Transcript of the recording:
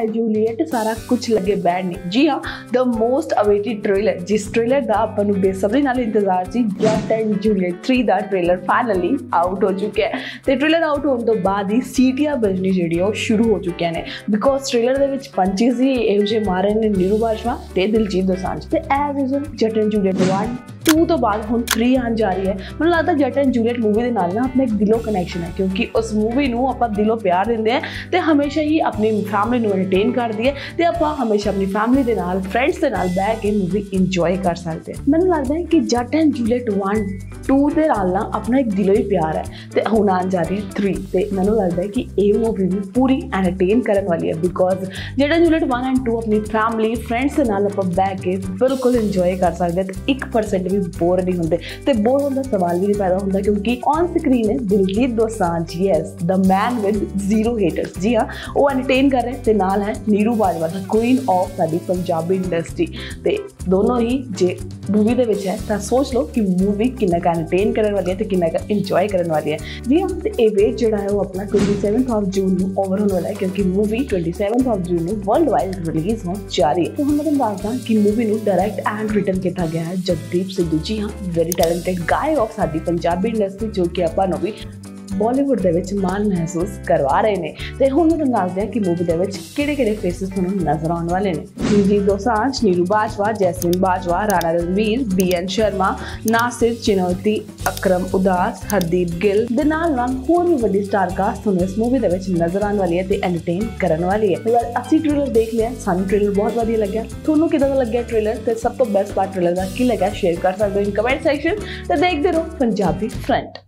है जूलियट सारा कुछ लगे बैंड नहीं। जी हाँ द मोस्ट अवेटेड ट्रेलर जिस ट्रेलर का अपन बेसब्री नाल इंतज़ार जी जट एंड जूलियट थ्री का ट्रेलर फाइनली आउट हो चुके है। तो ट्रेलर आउट होने तो बाद ही सीटियाँ बजनी जी शुरू हो चुकी ने बिकॉज़ ट्रेलर के पंचिस ही यहोजे मारे ने नीरू बाजवा दिलजीत दोसांझ तो as usual Jatt and Juliet one ਜੱਟ ਐਂਡ ਜੂਲੀਅਟ 1 2 ਤੋਂ ਬਾਅਦ ਹੁਣ 3 ਆਉਣ ਜਾ ਰਹੀ ਹੈ ਮੈਨੂੰ ਲੱਗਦਾ ਜੱਟ ਐਂਡ ਜੂਲੀਅਟ ਮੂਵੀ ਦੇ ਨਾਲ ਨਾ ਆਪਣਾ ਇੱਕ ਦਿਲੋਂ ਕਨੈਕਸ਼ਨ ਹੈ ਕਿਉਂਕਿ ਉਸ ਮੂਵੀ ਨੂੰ ਆਪਾਂ ਦਿਲੋਂ ਪਿਆਰ ਦਿੰਦੇ ਆ ਤੇ ਹਮੇਸ਼ਾ ਹੀ ਆਪਣੀ ਫੈਮਿਲੀ ਨੂੰ ਐਂਟਰਟੇਨ ਕਰਦੀ ਹੈ ਤੇ ਆਪਾਂ ਹਮੇਸ਼ਾ ਆਪਣੀ ਫੈਮਿਲੀ ਦੇ ਨਾਲ ਫਰੈਂਡਸ ਦੇ ਨਾਲ ਬਹਿ ਕੇ ਮੂਵੀ ਇੰਜੋਏ ਕਰ ਸਕਦੇ ਹਾਂ ਮੈਨੂੰ ਲੱਗਦਾ ਹੈ ਕਿ ਜੱਟ ਐਂਡ ਜੂਲੀਅਟ 1 2 ਦੇ ਨਾਲ ਨਾ ਆਪਣਾ ਇੱਕ ਦਿਲੋਂ ਹੀ ਪਿਆਰ ਹੈ ਤੇ ਹੁਣ ਆਉਣ ਜਾ ਰਹੀ ਹੈ 3 ਤੇ ਮੈਨੂੰ ਲੱਗਦਾ ਹੈ ਕਿ ਇਹ ਮੂਵੀ ਵੀ ਪੂਰੀ ਐਂਟਰਟੇਨ ਕਰਨ ਵਾਲੀ ਹੈ ਬਿਕੋਜ਼ ਜਿਹੜਾ ਜੂਲੀਅਟ 1 ਐਂਡ 2 ਆਪਣੀ ਫੈਮਿਲੀ ਫਰੈਂਡਸ ਦੇ ਨਾਲ ਆਪਾਂ ਬਹਿ ਕੇ ਬਿਲਕੁਲ ਇੰਜੋਏ ਕਰ ਸਕਦੇ ਹਾਂ ਤੇ 1% ਵੀ ਬੋਰ ਨਹੀਂ ਹੁੰਦੇ ਤੇ ਬੋਰ ਹੋਣ ਦਾ ਸਵਾਲ ਵੀ ਨਹੀਂ ਪੈਦਾ ਹੁੰਦਾ ਕਿਉਂਕਿ ਔਨ ਸਕਰੀਨ ਹੈ Diljit Dosanjh yes the man with zero haters ਜੀ ਹਾਂ ਉਹ ਐਂਟਰਟੇਨ ਕਰ ਰਹੇ ਤੇ ਨਾਲ ਹੈ ਨੀਰੂ ਬਾਜਵਾ ਦਾ ਕੁਈਨ ਆਫ ਸਾਡੀ ਪੰਜਾਬੀ ਇੰਡਸਟਰੀ ਤੇ ਦੋਨੋਂ ਹੀ ਜੇ ਮੂਵੀ ਦੇ ਵਿੱਚ ਹੈ ਤਾਂ ਸੋਚ ਲਓ ਕਿ ਮੂਵੀ ਕਿੰਨਾ ਕੁ ਐਂਟਰਟੇਨ ਕਰਨ ਵਾਲੀ ਹੈ ਤੇ ਕਿੰਨਾ ਕੁ ਇੰਜੋਏ ਕਰਨ ਵਾਲੀ ਹੈ ਜੀ ਹਾਂ ਤੇ ਇਹ ਵੇਟ ਜਿਹੜਾ ਹੈ ਉਹ ਆਪਣਾ 27th ਆਫ ਜੂਨ ਨੂੰ ਓਵਰ ਹੋਣ ਵਾਲਾ ਹੈ ਕਿਉਂਕਿ ਮੂਵੀ 27th ਆਫ ਜੂਨ ਨੂੰ ਵਰਲਡ ਵਾਈਡ ਰਿਲੀਜ਼ ਹੋਣ ਜਾ ਰਹੀ ਹੈ ਤੇ ਹੁਣ ਮੈਂ ਤੁਹਾਨੂੰ ਦੱਸਦਾ ਕਿ ਮੂਵੀ ਨੂੰ ਡਾਇਰੈਕਟ ਐਂਡ ਰਿਟਨ ਕੀਤਾ ਗਿਆ ਹੈ ਜਗਦੀਪ सिद्धू जी हाँ वेरी टैलेंटेड गाय ऑफ़ सादी पंजाबी इंडस्ट्री जो कि अपन अभी ਬਾਲੀਵੁੱਡ ਦੇ ਵਿੱਚ ਮਾਣ ਮਹਿਸੂਸ ਕਰਵਾ ਰਹੇ ਨੇ। ਤੇ ਹੁਣ ਤੁਹਾਨੂੰ ਦੱਸਦੇ ਹਾਂ ਕਿ ਮੂਵੀ ਦੇ ਵਿੱਚ ਕਿਹੜੇ-ਕਿਹੜੇ ਫੇਸਿਸ ਤੁਹਾਨੂੰ ਨਜ਼ਰ ਆਉਣ ਵਾਲੇ ਨੇ। ਦਿਲਜੀਤ ਦੋਸਾਂਝ ਨੀਰੂ ਬਾਜਵਾ ਜੈਸਮਿਨ ਬਾਜਵਾ, ਰਾਣਾ ਰਣਵੀਰ ਬੀਐਨ ਸ਼ਰਮਾ, ਨਾਸਿਰ ਚਿਨੌਤੀ ਅਕਰਮ, ਉਦਾਸ, ਹਰਦੀਪ ਗਿੱਲ ਦੇ ਨਾਲ ਨਾਲ ਹੋਰ ਵੀ ਵੱਡੀ ਸਟਾਰ ਕਾਸਟ ਤੁਹਾਨੂੰ ਇਸ ਮੂਵੀ ਦੇ ਵਿੱਚ ਨਜ਼ਰ ਆਉਣ ਵਾਲੀ ਹੈ ਤੇ ਐਂਟਰਟੇਨ ਕਰਨ ਵਾਲੀ ਹੈ। ਵੈਲ ਅਸੀਂ ਟ੍ਰੇਲਰ ਦੇਖ ਲਿਆ, ਸਾਨੂੰ ਟ੍ਰੇਲਰ ਬਹੁਤ ਵਧੀਆ ਲੱਗਿਆ। ਤੁਹਾਨੂੰ ਕਿਦਾਂ ਦਾ ਲੱਗਿਆ ਟ੍ਰੇਲਰ ਤੇ ਸਭ ਤੋਂ ਬੈਸਟ ਪਾਰਟ ਟ੍ਰੇਲਰ ਦਾ ਕੀ ਲੱਗਾ ਸ਼ੇਅਰ ਕਰ ਸਕਦੇ ਹੋ ਇਨ ਕਮੈਂਟ ਸੈਕਸ਼ਨ ਤੇ ਦੇਖਦੇ ਰਹੋ ਪੰਜਾਬੀ ਫਰੰਟ